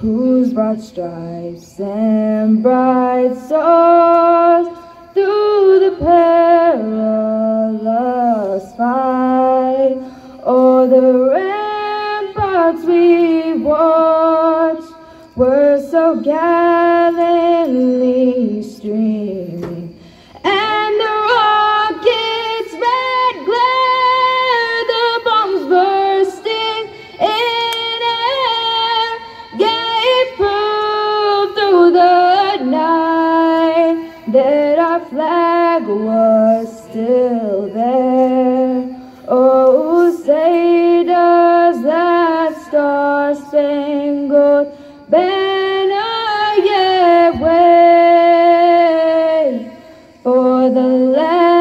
whose broad stripes and bright stars through the perilous fight. O'er the ramparts we watched were so gallantly was still there. Oh, say does that star-spangled banner yet wave for the land?